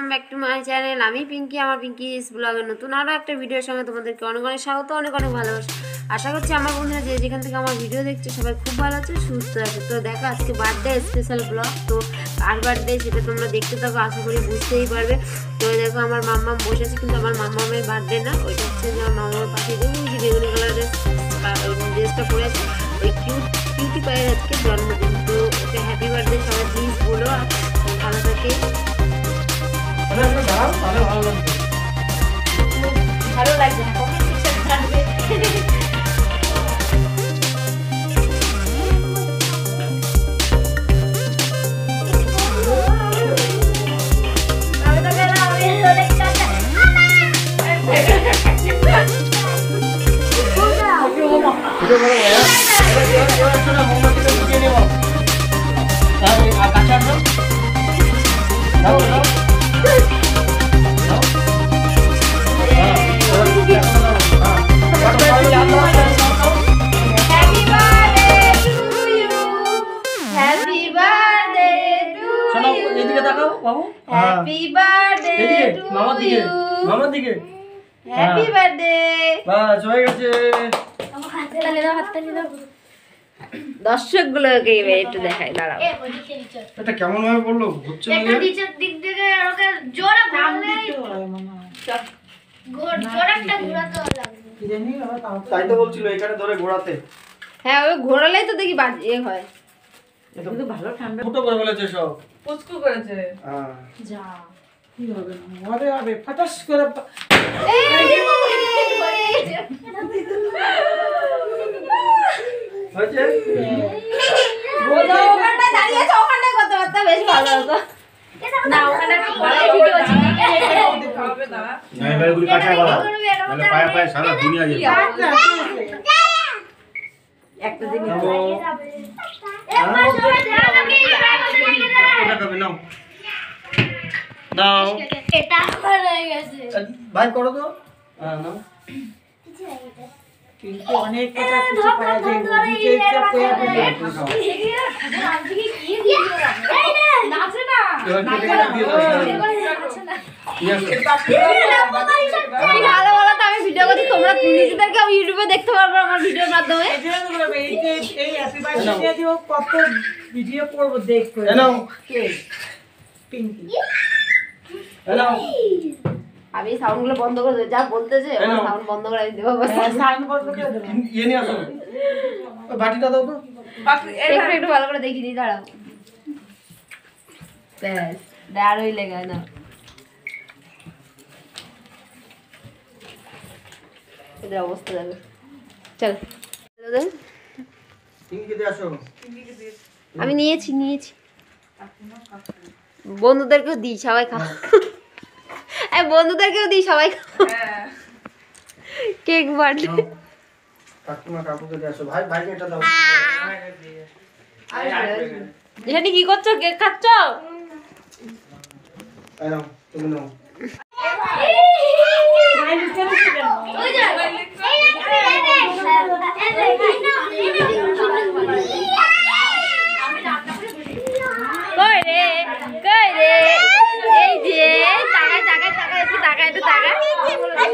Welcome back to my channel. আমি পিঙ্কি, আমার পিঙ্কি ইস ব্লগের নতুন আরও একটা ভিডিওর সঙ্গে তোমাদেরকে অনেক অনেক স্বাগত, অনেক অনেক ভালোবাসা। আশা করছি আমার বন্ধুরা যে যেখান থেকে আমার ভিডিও দেখছে সবাই খুব ভালো আছে, সুস্থ আছে। তো দেখো, আজকে বার্থডে স্পেশাল ব্লগ তো কার বার্থডে সেটা তোমরা দেখতে থাকো, আশা করি বুঝতেই পারবে। তো দেখো, আমার মাম্মাম বসে আছে, কিন্তু আমার মাম্মামের বার্থডে না। ওইটা হচ্ছে যে আমার মামার পাশে যে বেগুনি কালারের ড্রেসটা পরে আছে। ওই কিউট কিউটি পায়ের আজকে জন্মদিন। তো ওকে হ্যাপি বার্থডে সবাই প্লিজ বলো আর ভালো থাকে। ভালো লাগবে। ভালো লাগছে না বার্থডে এদিকে, টু মামার দিকে, মামার দিকে। হ্যাপি হ্যাঁ। বার্থডে বাস, হয়ে গেছে। হাততালি দাও হাততালি দাও দর্শকগুলোকে এবার একটু দেখাই দাঁড়াও এটা কেমন ভাবে বলল? হচ্ছে না একটা নিচের দিক থেকে ওকে জোরে ঘুরলে জোরে একটা ঘোরাতে লাগবে তাই তো বলছিল এখানে ধরে ঘোরাতে। হ্যাঁ ওই ঘোরালেই তো দেখি বাজ এ হয়। কিন্তু ভালো ঠান্ডা। ফুটো করে বলেছে সব। পুচকু করেছে। হ্যাঁ। যা। কি হবে? না হবে হবে করে হয়েছে? ওখানটা দাঁড়িয়েছে ওখানটায় কথাবার্তা বেশ ভালো হতো। না ওখানে একটা বড় ভিডিও আছে না। না এবারগুলি কাঁচা করা মানে পায়ে পায়ে সারা দুনিয়া যাবে। একটা জিনিস নাও। একবার সবাই ধ্যান রাখি ওটা খাবে নাও নাও এটা আমার হয়ে গেছে ভাই করো তো। হ্যাঁ কিন্তু অনেক কথা কিছু পাওয়া যায় করে নাচে না। ভালো ভালো তো আমি ভিডিও করছি তোমরা নিজেদেরকে আমি ইউটিউবে দেখতে পারব আমার ভিডিওর মাধ্যমে। কত ভিডিও করব দেখব পিঙ্কি। এ নাও। আমি সাউন্ডগুলো বন্ধ করে দেবো যা বলতেছে সাউন্ড বন্ধ করে আমি দেবো হ্যাঁ, সাইন বন্ধ করে দেবো। ইয়ে নিয়ে আসো। বাটিটা দাও তো। একটু একটু ভালো করে দেখিনি দাঁড়াও। ব্যাস দাঁড়োই লেগে না। এদের অবস্থা দেখো। চল। আমি নিয়েছি নিয়েছি। বন্ধুদেরকেও দিই সবাই খাও। এই বন্ধুদেরকেও দিই সবাই খাও কেক বার্থডে কাকিমা কাকুকে দিয়ে আসো। ভাই ভাইকে এটা দাও। এখানে কি করছ? কেক খাচ্ছ?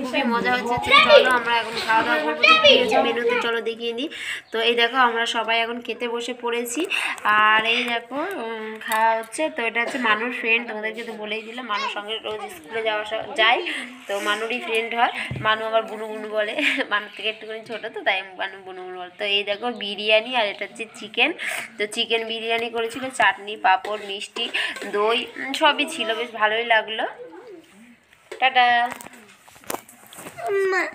খুবই মজা হচ্ছে চলো আমরা এখন খাওয়া দাওয়া করব মেনুতে চলো দেখিয়ে দিই। তো এই দেখো আমরা সবাই এখন খেতে বসে পড়েছি। আর এই দেখো খাওয়া হচ্ছে। তো এটা হচ্ছে মানুষ ফ্রেন্ড তোমাদেরকে তো বলেই দিলাম মানুষ সঙ্গে রোজ স্কুলে যাওয়া যায়। তো মানুরই ফ্রেন্ড হয়। মানু আবার বুনু বুনু বলে। মানুষ থেকে একটুখানি ছোটো তো তাই মানু বুনু বুনু বলে। তো এই দেখো বিরিয়ানি আর এটা হচ্ছে চিকেন তো চিকেন বিরিয়ানি করেছিল চাটনি পাঁপড় মিষ্টি দই সবই ছিল বেশ ভালোই লাগল। 这个妈妈